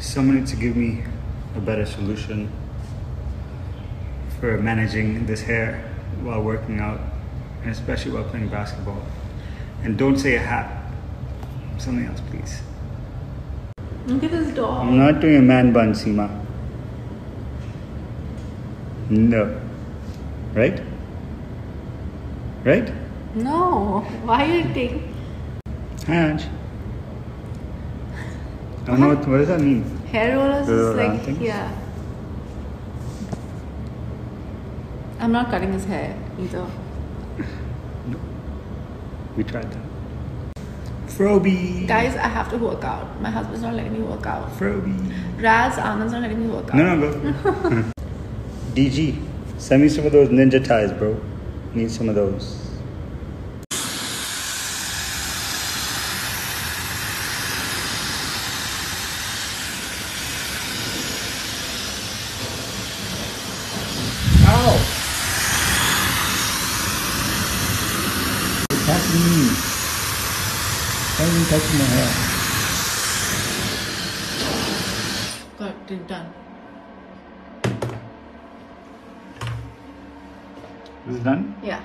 someone to give me a better solution for managing this hair while working out, and especially while playing basketball. And don't say a hat. Something else, please. Look at this dog. I'm not doing a man bun, Seema. No. Right? Right? No. Why are you taking Hi, Anj. I don't know what, what does that mean? hair rollers? The Is like things? yeah. I'm not cutting his hair either. No. We tried that. Froby. Guys, I have to work out. My husband's not letting me work out. Froby. Raz, Anand's not letting me work out. No, no, go. DG, send me some of those ninja ties, bro. Need some of those. Ow! You're touching me. You touching my hair? Got it done. Is it done? Yeah.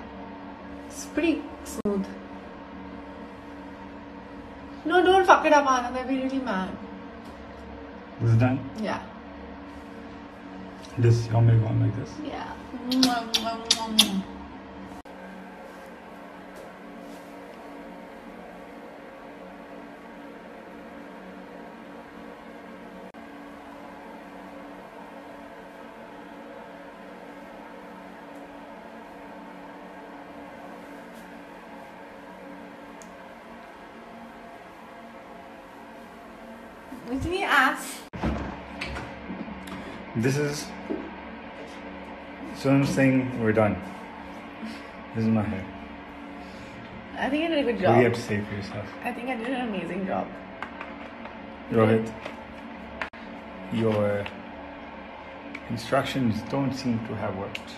It's pretty smooth. No, don't fuck it up, Anand. I'd be really mad. Is it done? Yeah. This, I'll make one like this. Yeah. With me ass. This is. So I'm saying we're done. This is my hair. I think I did a good What do you have to say for yourself? I think I did an amazing job. Rohit, your instructions don't seem to have worked.